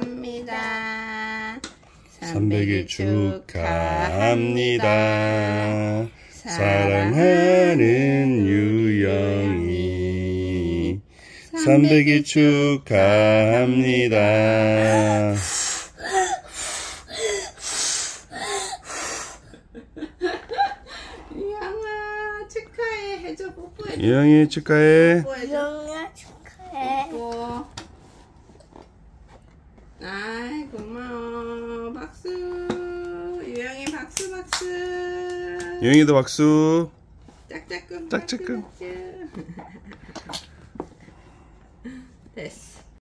축하합니다. 300일 축하합니다. 사랑하는 유영이 300일 축하합니다. 유영아 축하해 해줘 뽀뽀해 유영이 축하해. 뽀뽀해줘 영아 축하해. 뽀뽀 아이 고마워 박수 유영이 박수 박수 유영이도 박수. 짝짝꿍 짝짝꿍. 박수, 박수. 됐어